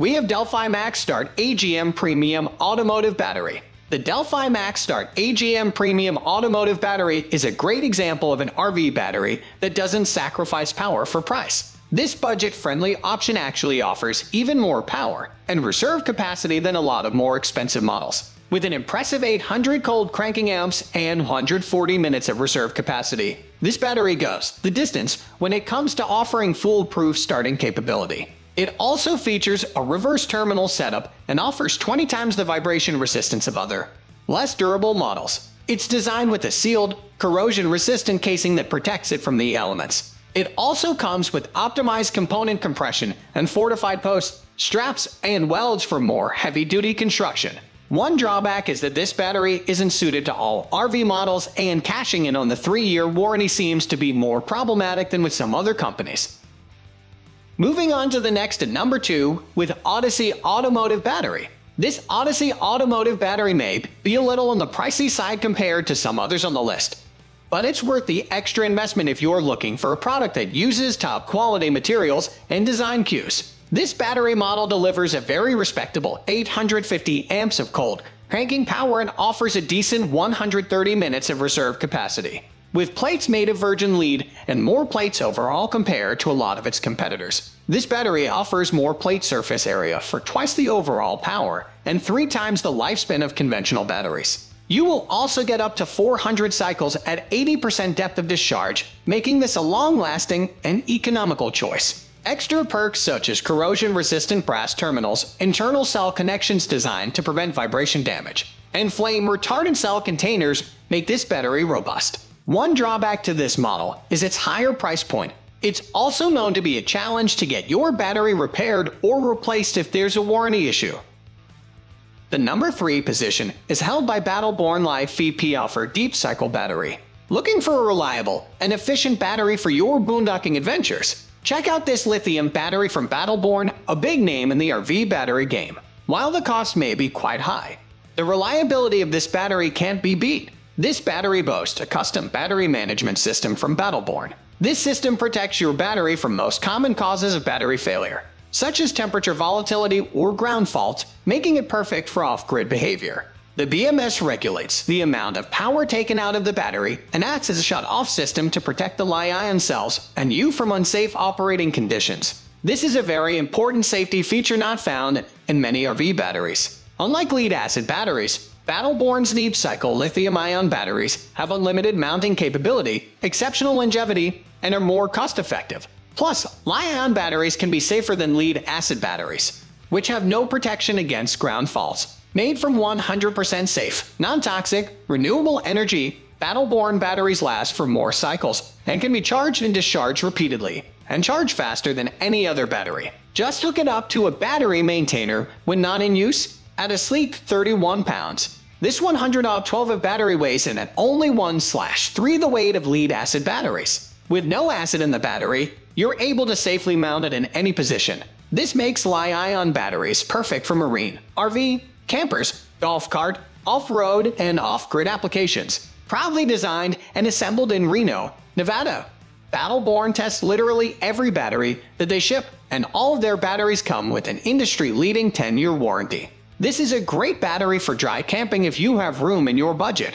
we have Delphi MaxStart AGM Premium Automotive Battery. The Delphi MaxStart AGM Premium Automotive Battery is a great example of an RV battery that doesn't sacrifice power for price. This budget-friendly option actually offers even more power and reserve capacity than a lot of more expensive models. With an impressive 800 cold cranking amps and 140 minutes of reserve capacity, this battery goes the distance when it comes to offering foolproof starting capability. It also features a reverse terminal setup and offers 20 times the vibration resistance of other, less durable models. It's designed with a sealed, corrosion-resistant casing that protects it from the elements. It also comes with optimized component compression and fortified posts, straps, and welds for more heavy-duty construction. One drawback is that this battery isn't suited to all RV models and cashing in on the 3-year warranty seems to be more problematic than with some other companies. Moving on to the next number 2 with Odyssey Automotive Battery. This Odyssey Automotive Battery may be a little on the pricey side compared to some others on the list, but it's worth the extra investment if you're looking for a product that uses top quality materials and design cues. This battery model delivers a very respectable 850 amps of cold, cranking power and offers a decent 130 minutes of reserve capacity with plates made of virgin lead and more plates overall compared to a lot of its competitors. This battery offers more plate surface area for twice the overall power and three times the lifespan of conventional batteries. You will also get up to 400 cycles at 80% depth of discharge, making this a long-lasting and economical choice. Extra perks such as corrosion-resistant brass terminals, internal cell connections designed to prevent vibration damage, and flame-retardant cell containers make this battery robust. One drawback to this model is its higher price point. It's also known to be a challenge to get your battery repaired or replaced if there's a warranty issue. The number 3 position is held by Battleborn Life VP Alpha Deep Cycle Battery. Looking for a reliable and efficient battery for your boondocking adventures? Check out this lithium battery from Battleborn, a big name in the RV battery game. While the cost may be quite high, the reliability of this battery can't be beat. This battery boasts a custom battery management system from Battleborn. This system protects your battery from most common causes of battery failure, such as temperature volatility or ground fault, making it perfect for off-grid behavior. The BMS regulates the amount of power taken out of the battery and acts as a shut-off system to protect the Li-ion cells and you from unsafe operating conditions. This is a very important safety feature not found in many RV batteries. Unlike lead-acid batteries, Battleborn's Deep Cycle lithium-ion batteries have unlimited mounting capability, exceptional longevity, and are more cost-effective. Plus, Li-ion batteries can be safer than lead-acid batteries, which have no protection against ground faults. Made from 100% safe, non-toxic, renewable energy, Battleborn batteries last for more cycles and can be charged and discharged repeatedly, and charge faster than any other battery. Just hook it up to a battery maintainer when not in use at a sleek 31 pounds. This 100 odd 12 of battery weighs in at only 1 slash 3 the weight of lead acid batteries. With no acid in the battery, you're able to safely mount it in any position. This makes Li-ion batteries perfect for marine, RV, campers, golf cart, off-road, and off-grid applications. Proudly designed and assembled in Reno, Nevada. Battleborn tests literally every battery that they ship, and all of their batteries come with an industry-leading 10-year warranty. This is a great battery for dry camping if you have room in your budget.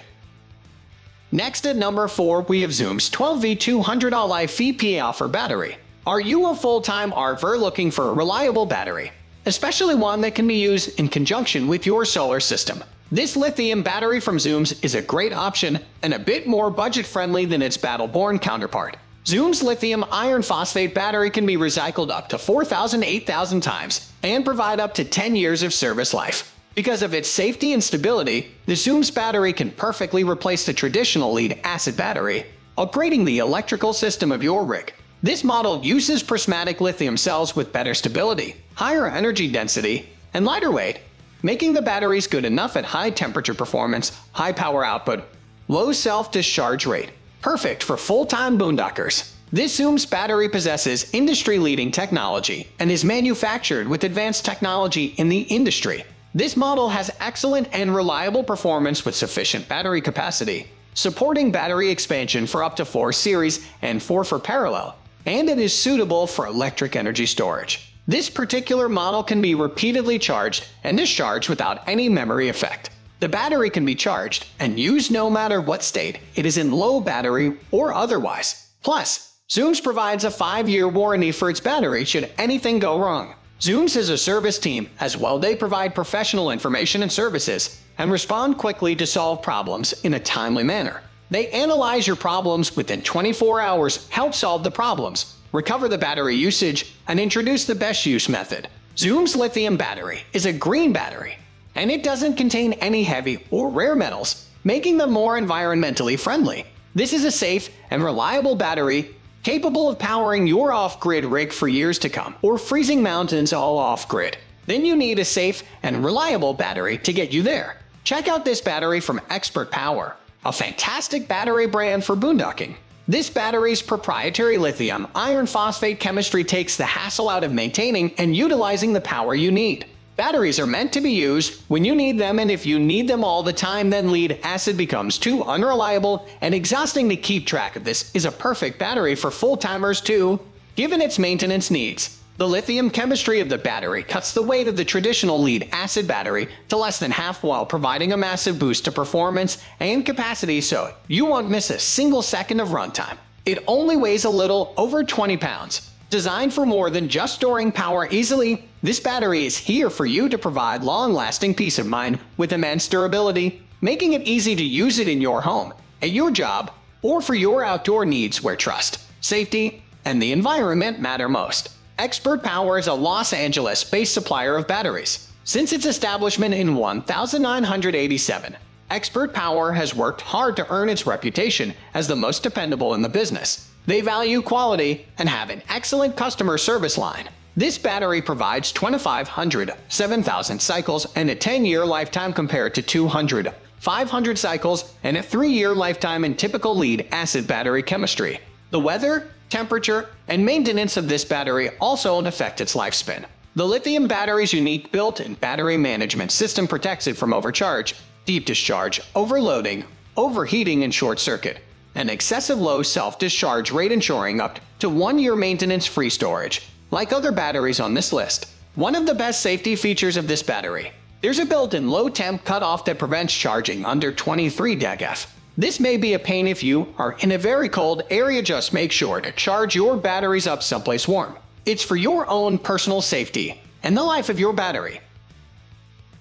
Next at number 4 we have Zoom's 12V200 Life VP Alpha battery. Are you a full-time RVer looking for a reliable battery? Especially one that can be used in conjunction with your solar system. This lithium battery from Zoom's is a great option and a bit more budget-friendly than its Battleborn counterpart. Zoom's lithium iron phosphate battery can be recycled up to 4,000 8,000 times and provide up to 10 years of service life. Because of its safety and stability, the Zoom's battery can perfectly replace the traditional lead-acid battery, upgrading the electrical system of your rig. This model uses prismatic lithium cells with better stability, higher energy density, and lighter weight, making the batteries good enough at high temperature performance, high power output, low self-discharge rate, perfect for full-time boondockers. This Zoom's battery possesses industry-leading technology and is manufactured with advanced technology in the industry. This model has excellent and reliable performance with sufficient battery capacity, supporting battery expansion for up to 4 series and 4 for parallel, and it is suitable for electric energy storage. This particular model can be repeatedly charged and discharged without any memory effect. The battery can be charged and used no matter what state it is in low battery or otherwise. Plus, Zooms provides a 5-year warranty for its battery should anything go wrong. Zooms has a service team as well they provide professional information and services and respond quickly to solve problems in a timely manner. They analyze your problems within 24 hours, help solve the problems, recover the battery usage, and introduce the best use method. Zoom's lithium battery is a green battery, and it doesn't contain any heavy or rare metals, making them more environmentally friendly. This is a safe and reliable battery capable of powering your off-grid rig for years to come, or freezing mountains all off-grid. Then you need a safe and reliable battery to get you there. Check out this battery from ExpertPower, a fantastic battery brand for boondocking. This battery's proprietary lithium iron phosphate chemistry takes the hassle out of maintaining and utilizing the power you need. Batteries are meant to be used when you need them and if you need them all the time then lead acid becomes too unreliable and exhausting to keep track of this is a perfect battery for full-timers too, given its maintenance needs. The lithium chemistry of the battery cuts the weight of the traditional lead acid battery to less than half while providing a massive boost to performance and capacity so you won't miss a single second of runtime. It only weighs a little over 20 pounds, Designed for more than just storing power easily, this battery is here for you to provide long-lasting peace of mind with immense durability, making it easy to use it in your home, at your job, or for your outdoor needs where trust, safety, and the environment matter most. ExpertPower is a Los Angeles-based supplier of batteries. Since its establishment in 1987, ExpertPower has worked hard to earn its reputation as the most dependable in the business. They value quality and have an excellent customer service line. This battery provides 2500, 7000 cycles and a 10-year lifetime compared to 200, 500 cycles and a 3-year lifetime in typical lead acid battery chemistry. The weather, temperature, and maintenance of this battery also affect its lifespan. The lithium battery's unique built-in battery management system protects it from overcharge, deep discharge, overloading, overheating, and short circuit an excessive low self-discharge rate ensuring up to one year maintenance-free storage, like other batteries on this list. One of the best safety features of this battery, there's a built-in low-temp cutoff that prevents charging under 23 degF. This may be a pain if you are in a very cold area just make sure to charge your batteries up someplace warm. It's for your own personal safety and the life of your battery.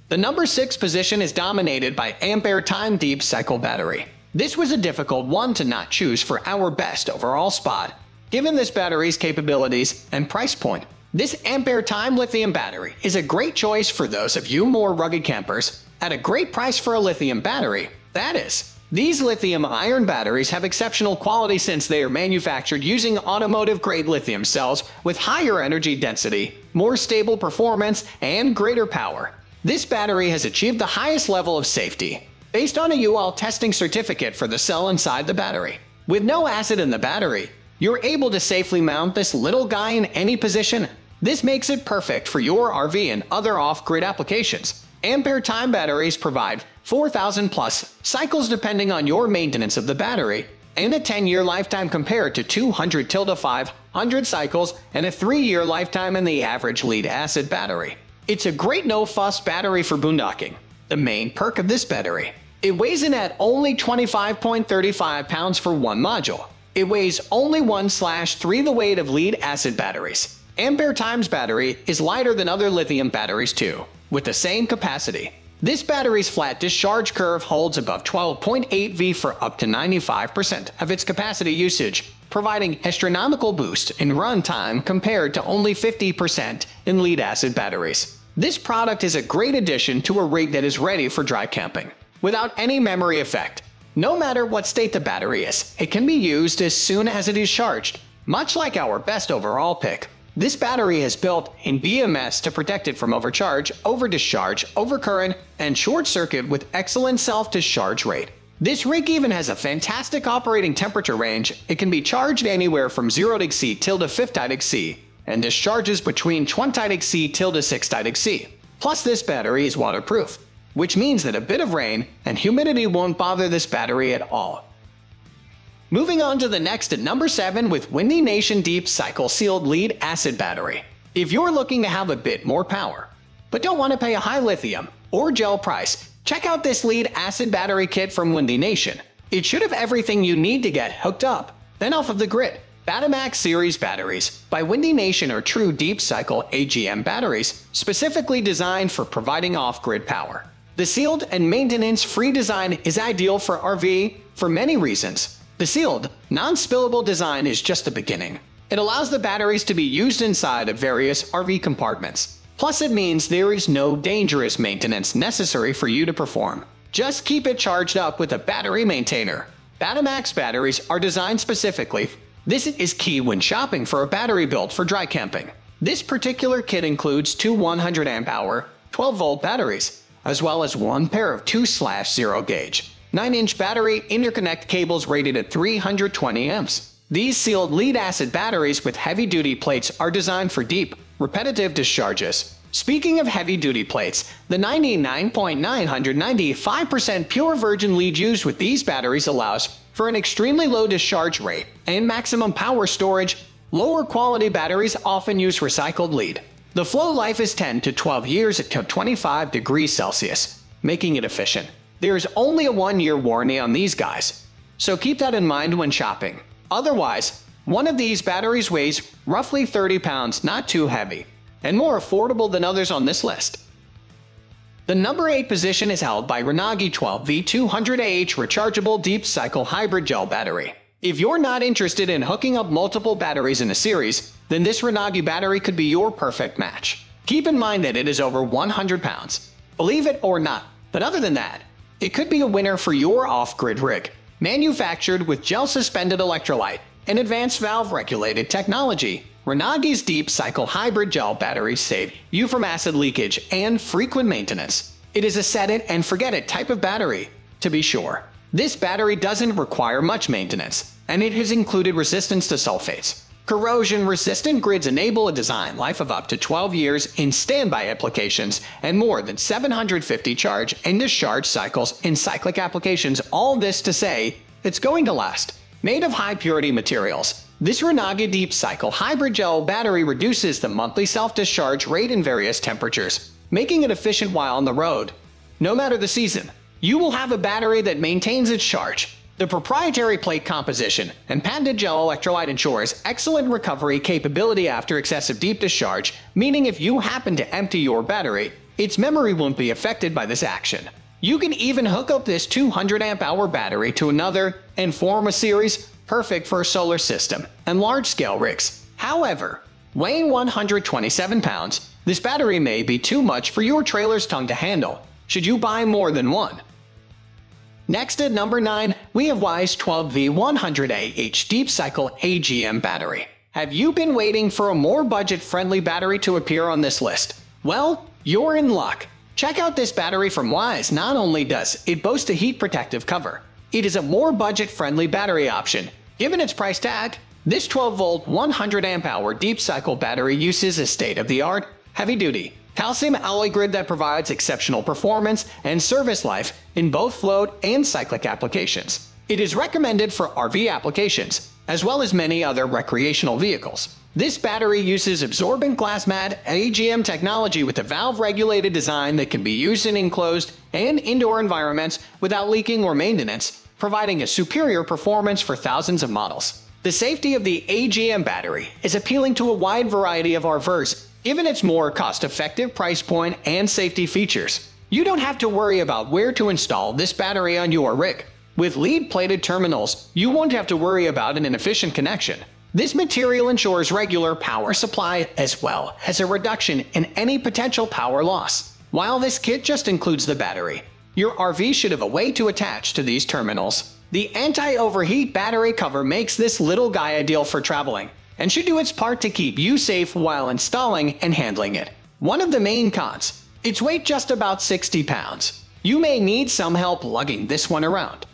The number 6 position is dominated by Ampere Time Deep Cycle Battery. This was a difficult one to not choose for our best overall spot, given this battery's capabilities and price point. This Ampere Time lithium battery is a great choice for those of you more rugged campers, at a great price for a lithium battery, that is. These lithium iron batteries have exceptional quality since they are manufactured using automotive-grade lithium cells with higher energy density, more stable performance, and greater power. This battery has achieved the highest level of safety, based on a UL testing certificate for the cell inside the battery. With no acid in the battery, you're able to safely mount this little guy in any position. This makes it perfect for your RV and other off-grid applications. Ampere time batteries provide 4,000 plus cycles depending on your maintenance of the battery, and a 10-year lifetime compared to 200 tilde 500 cycles and a 3-year lifetime in the average lead acid battery. It's a great no-fuss battery for boondocking. The main perk of this battery it weighs in at only 25.35 pounds for one module. It weighs only 1 slash 3 the weight of lead acid batteries. Ampere Times battery is lighter than other lithium batteries too, with the same capacity. This battery's flat discharge curve holds above 12.8 V for up to 95% of its capacity usage, providing astronomical boost in runtime compared to only 50% in lead acid batteries. This product is a great addition to a rig that is ready for dry camping without any memory effect. No matter what state the battery is, it can be used as soon as it is charged, much like our best overall pick. This battery is built in BMS to protect it from overcharge, overdischarge, overcurrent, and short circuit with excellent self-discharge rate. This rig even has a fantastic operating temperature range. It can be charged anywhere from 0 C tilde 5 C and discharges between 20 C tilde 6 C. Plus this battery is waterproof, which means that a bit of rain and humidity won't bother this battery at all. Moving on to the next at number 7 with Windy Nation Deep Cycle Sealed Lead Acid Battery. If you're looking to have a bit more power, but don't want to pay a high lithium or gel price, check out this lead acid battery kit from Windy Nation. It should have everything you need to get hooked up, then off of the grid. BattMax series batteries by Windy Nation are true deep cycle AGM batteries, specifically designed for providing off-grid power. The sealed and maintenance-free design is ideal for RV for many reasons. The sealed, non-spillable design is just the beginning. It allows the batteries to be used inside of various RV compartments. Plus it means there is no dangerous maintenance necessary for you to perform. Just keep it charged up with a battery maintainer. BattMax batteries are designed specifically. This is key when shopping for a battery built for dry camping. This particular kit includes two 100 amp hour, 12 volt batteries, as well as one pair of 2/0 gauge 9-inch battery interconnect cables rated at 320 amps. These sealed lead-acid batteries with heavy-duty plates are designed for deep, repetitive discharges. Speaking of heavy-duty plates, the 99.995% pure virgin lead used with these batteries allows for an extremely low discharge rate and maximum power storage. Lower quality batteries often use recycled lead. The flow life is 10 to 12 years at 25 degrees Celsius, making it efficient. There is only a one year warranty on these guys, so keep that in mind when shopping. Otherwise, one of these batteries weighs roughly 30 pounds, not too heavy, and more affordable than others on this list. The number 8 position is held by Renogy 12V200AH Rechargeable Deep Cycle Hybrid Gel Battery. If you're not interested in hooking up multiple batteries in a series, then this Renogy battery could be your perfect match. Keep in mind that it is over 100 pounds. Believe it or not, but other than that, it could be a winner for your off-grid rig. Manufactured with gel-suspended electrolyte and advanced valve-regulated technology, Renogy's Deep Cycle Hybrid Gel batteries save you from acid leakage and frequent maintenance. It is a set-it-and-forget-it type of battery, to be sure. This battery doesn't require much maintenance, and it has included resistance to sulfates, Corrosion-resistant grids enable a design life of up to 12 years in standby applications and more than 750 charge and discharge cycles in cyclic applications. All this to say, it's going to last. Made of high-purity materials, this Renogy Deep Cycle Hybrid Gel battery reduces the monthly self-discharge rate in various temperatures, making it efficient while on the road. No matter the season, you will have a battery that maintains its charge, the proprietary plate composition and patented gel electrolyte ensures excellent recovery capability after excessive deep discharge, meaning if you happen to empty your battery, its memory won't be affected by this action. You can even hook up this 200 amp hour battery to another and form a series perfect for a solar system and large-scale rigs. However, weighing 127 pounds, this battery may be too much for your trailer's tongue to handle, should you buy more than one. Next at number 9, we have Weize 12V100AH Deep Cycle AGM battery. Have you been waiting for a more budget-friendly battery to appear on this list? Well, you're in luck. Check out this battery from Weize. Not only does it boast a heat protective cover, it is a more budget-friendly battery option. Given its price tag, this 12-volt 100 amp hour deep cycle battery uses a state-of-the-art, heavy-duty, calcium alloy grid that provides exceptional performance and service life in both float and cyclic applications. It is recommended for RV applications, as well as many other recreational vehicles. This battery uses absorbent glass mat AGM technology with a valve-regulated design that can be used in enclosed and indoor environments without leaking or maintenance, providing a superior performance for thousands of models. The safety of the AGM battery is appealing to a wide variety of RVers given its more cost-effective price point and safety features. You don't have to worry about where to install this battery on your rig. With lead-plated terminals, you won't have to worry about an inefficient connection. This material ensures regular power supply as well as a reduction in any potential power loss. While this kit just includes the battery, your RV should have a way to attach to these terminals. The anti-overheat battery cover makes this little guy ideal for traveling. And should do its part to keep you safe while installing and handling it. One of the main cons, its weight just about 60 pounds. You may need some help lugging this one around.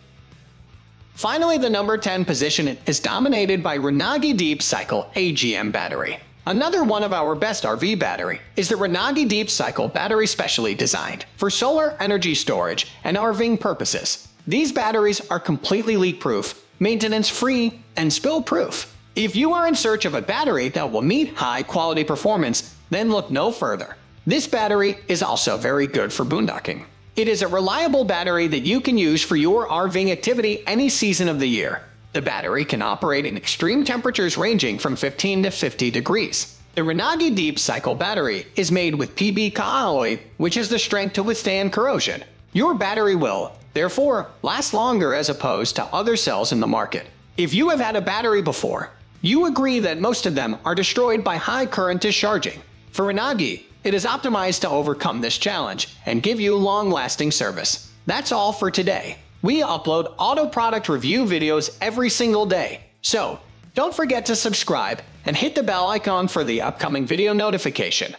Finally, the number 10 position is dominated by Renogy Deep Cycle AGM battery. Another one of our best RV battery is the Renogy Deep Cycle battery specially designed for solar energy storage and RVing purposes. These batteries are completely leak-proof, maintenance-free, and spill-proof. If you are in search of a battery that will meet high-quality performance, then look no further. This battery is also very good for boondocking. It is a reliable battery that you can use for your RVing activity any season of the year. The battery can operate in extreme temperatures ranging from 15 to 50 degrees. The Renogy Deep Cycle battery is made with PBK alloy, which has the strength to withstand corrosion. Your battery will, therefore, last longer as opposed to other cells in the market. If you have had a battery before, you agree that most of them are destroyed by high current discharging. For Renogy, it is optimized to overcome this challenge and give you long-lasting service. That's all for today. We upload auto product review videos every single day, so don't forget to subscribe and hit the bell icon for the upcoming video notification.